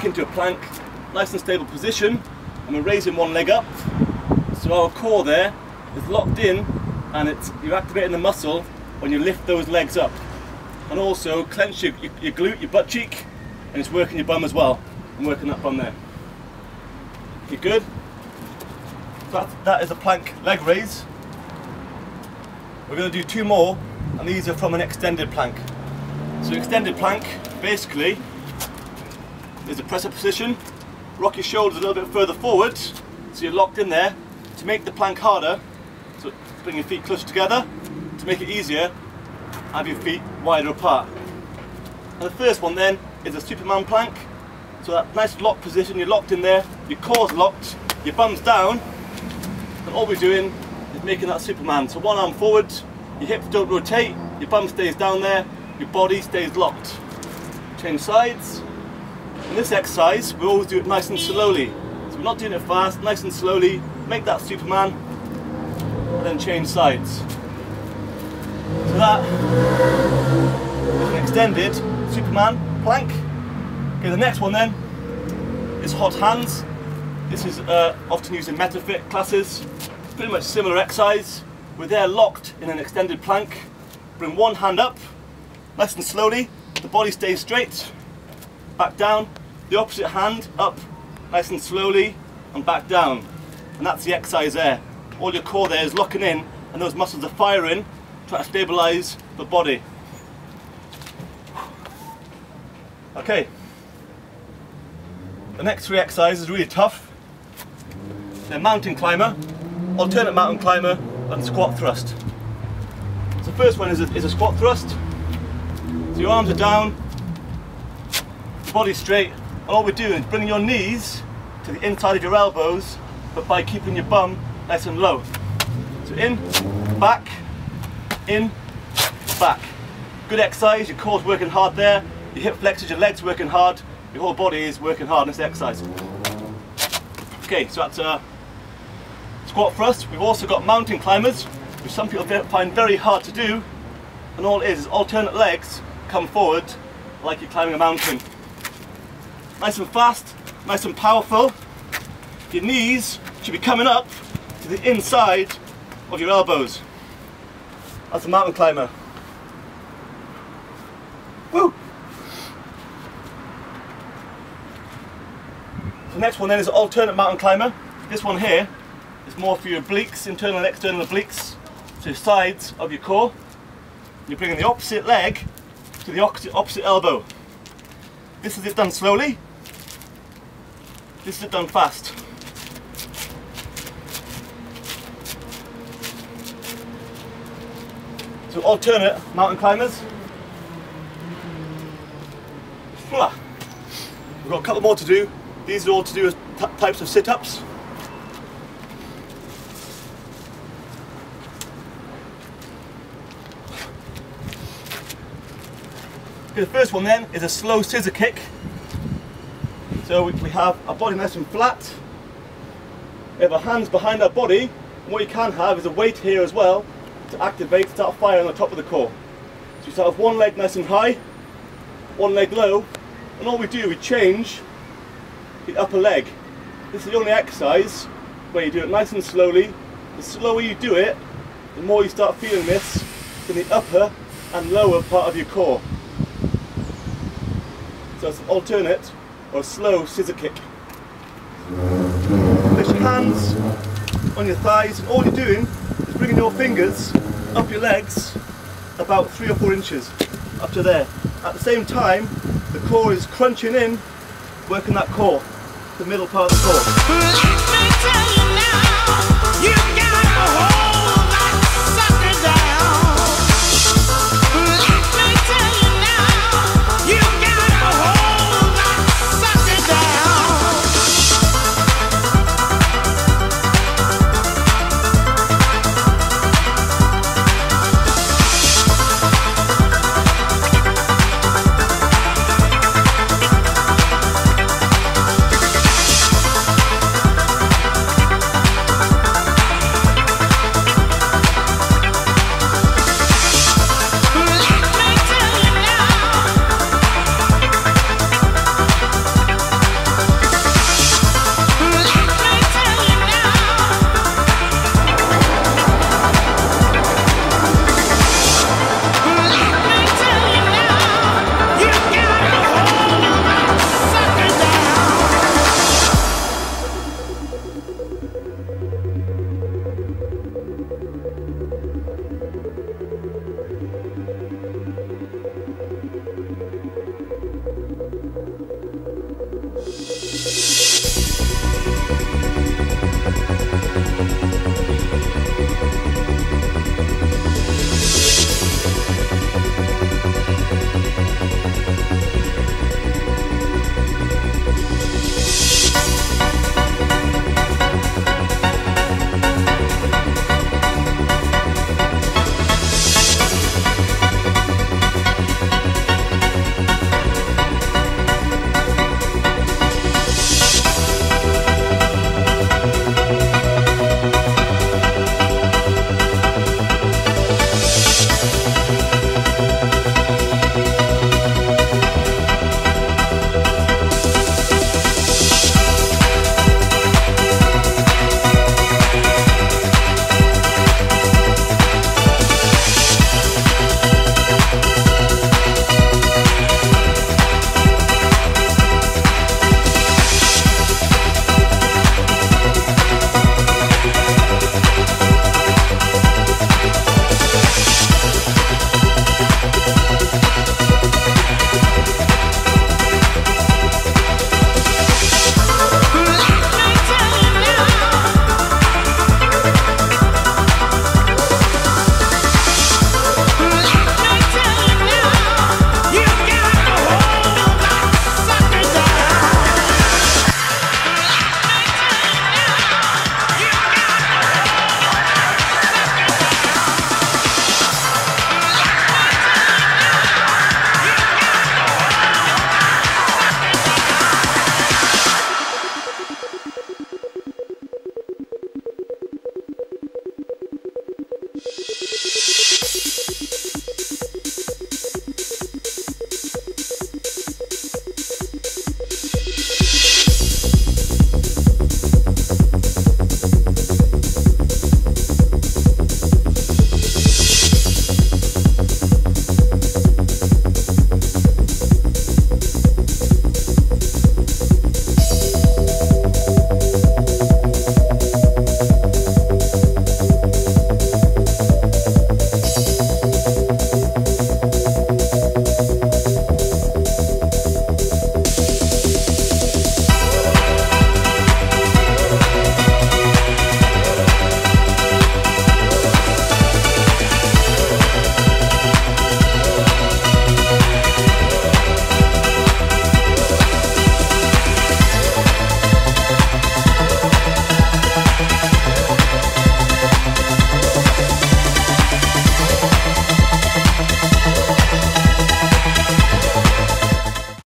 back into a plank, nice and stable position, and we're raising one leg up. So our core there is locked in, and it's you're activating the muscle when you lift those legs up. And also clench your, your, your glute, your butt cheek, and it's working your bum as well. I'm working that bum there. You good? That, that is a plank leg raise. We're going to do two more, and these are from an extended plank. So extended plank, basically, is a press up position. Rock your shoulders a little bit further forward, so you're locked in there. To make the plank harder, so bring your feet closer together. To make it easier, have your feet wider apart. And the first one then is a Superman plank. So that nice locked position, you're locked in there, your core's locked, your bum's down, and all we're doing is making that Superman. So one arm forward, your hips don't rotate, your bum stays down there, your body stays locked. Change sides. In this exercise, we always do it nice and slowly. So we're not doing it fast, nice and slowly, make that Superman, and then change sides. So that is an extended Superman plank. Okay, the next one then is hot hands. This is uh, often used in MetaFit classes. Pretty much similar exercise. We're there locked in an extended plank. Bring one hand up, nice and slowly. The body stays straight. Back down. The opposite hand up, nice and slowly, and back down. And that's the exercise there. All your core there is locking in, and those muscles are firing, trying to stabilize the body. Okay. The next three exercises are really tough. They're mountain climber, alternate mountain climber, and squat thrust. So the first one is a, is a squat thrust. So your arms are down, body straight, and all we're doing is bringing your knees to the inside of your elbows, but by keeping your bum nice and low. So in, back, in, back. Good exercise, your core's working hard there, your hip flexors, your legs working hard, your whole body is working hard in this exercise. Okay, so that's a squat thrust. We've also got mountain climbers, which some people find very hard to do, and all it is is alternate legs come forward like you're climbing a mountain. Nice and fast, nice and powerful. Your knees should be coming up to the inside of your elbows. That's a mountain climber. Woo! The next one then is an alternate mountain climber. This one here is more for your obliques, internal and external obliques, so sides of your core. You're bringing the opposite leg to the opposite elbow. This is it done slowly. This is done fast. So alternate mountain climbers. We've got a couple more to do. These are all to do with types of sit-ups. The first one then is a slow scissor kick. So we, we have our body nice and flat. We have our hands behind our body. And what you can have is a weight here as well to activate, start firing on the top of the core. So you start with one leg nice and high, one leg low, and all we do, we change the upper leg. This is the only exercise where you do it nice and slowly. The slower you do it, the more you start feeling this in the upper and lower part of your core. So it's alternate or slow scissor kick. Place your hands on your thighs and all you're doing is bringing your fingers up your legs about three or four inches up to there. At the same time, the core is crunching in, working that core the middle part of the core.